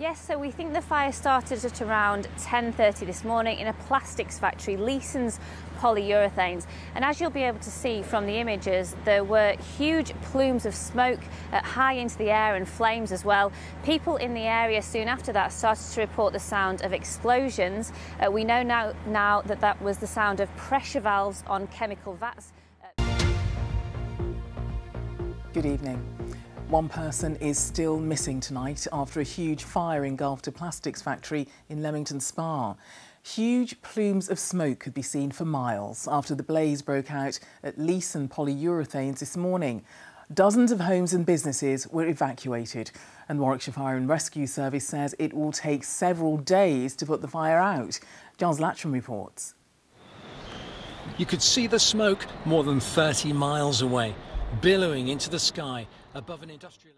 Yes, so we think the fire started at around 10.30 this morning in a plastics factory, Leeson's Polyurethanes. And as you'll be able to see from the images, there were huge plumes of smoke uh, high into the air and flames as well. People in the area soon after that started to report the sound of explosions. Uh, we know now, now that that was the sound of pressure valves on chemical vats. Good evening. One person is still missing tonight after a huge fire engulfed a plastics factory in Leamington Spa. Huge plumes of smoke could be seen for miles after the blaze broke out at Leeson Polyurethanes this morning. Dozens of homes and businesses were evacuated, and Warwickshire Fire and Rescue Service says it will take several days to put the fire out. Giles Latcham reports. You could see the smoke more than 30 miles away, billowing into the sky above an industrial